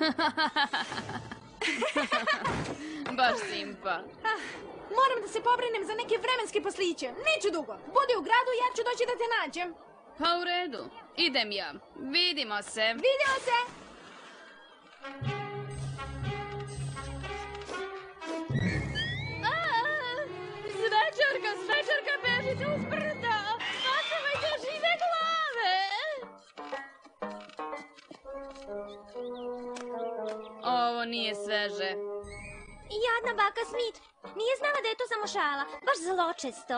Baš simpa. Moram da se pobrinem za neke vremenske posliće. Neću dugo. Budi u gradu, ja ću doći da te nađem. Pa u redu. Idem ja. Vidimo se. Vidimo se! Svečarka, svečarka, bežite uz Nije sveže. Jadna baka Smith. Nije znala da je to samo šala. Baš zločesto.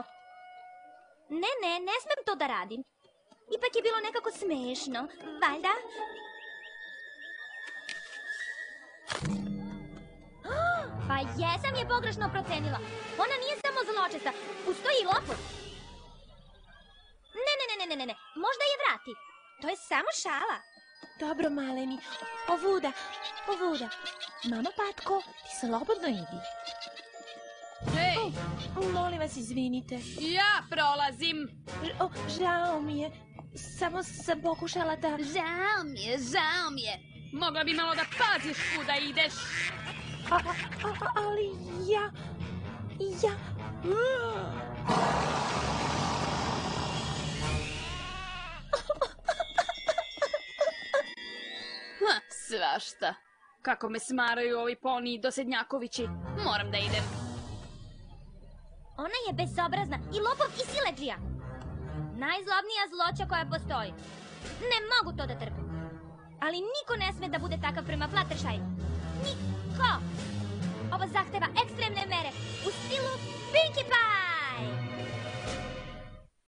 Ne, ne, ne smem to da radim. Ipak je bilo nekako smešno. Valjda? Pa jesam je pogrešno procenila. Ona nije samo zločesta. Ustoji i lopov. Ne, ne, ne, ne, ne, ne, ne. Možda je vrati. To je samo šala. Dobro, maleni. Ovuda, ovuda. Mama Patko, ti slobodno idi. Hej, Molim vas, izvinite. ja prolazim. O, žao mi je. Samo sam pokušala da... Žao mi je, žao mi je. Mogla bi malo da paziš kuda ideš. A, a, a- ali ja... Ja... svašta. Kako me smaraju ovi poni dosednjakovići. Moram da idem. Ona je bezobrazna i lopov i sileđija. Najzlobnija zloća koja postoji. Ne mogu to da trpim. Ali niko ne sme da bude takav prema Fluttershy. Niko!